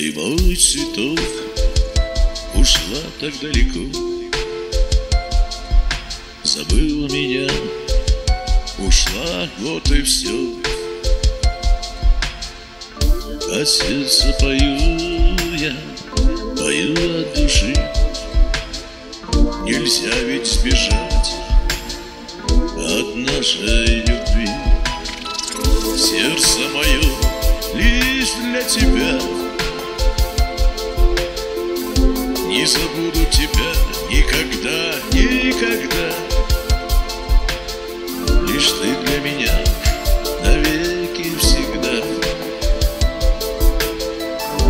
белый цветок Ушла так далеко. Забыла меня Ушла, вот и все А сердце пою я Пою от души. Нельзя ведь сбежать От нашей любви. Сердце мое лишь для тебя Не забуду тебя никогда, никогда. Лишь ты для меня навеки всегда.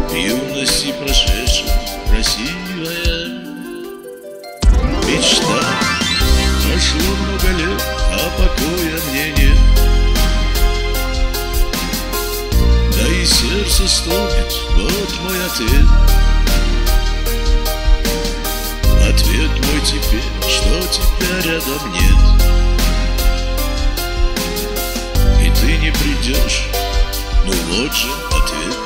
В юности прошедшей красивая мечта. Прошло много лет, а покоя мне нет. Да и сердце стонет, вот мой ответ Ответ мой теперь, что тебя рядом нет. И ты не придешь, ну вот же ответ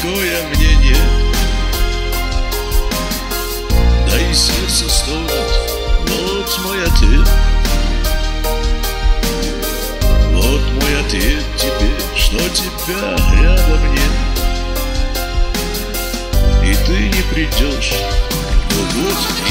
покоя мне нет. Да и сердце стонет, вот мой ответ. Вот мой ответ теперь, что тебя рядом нет. И ты не придешь, ну вот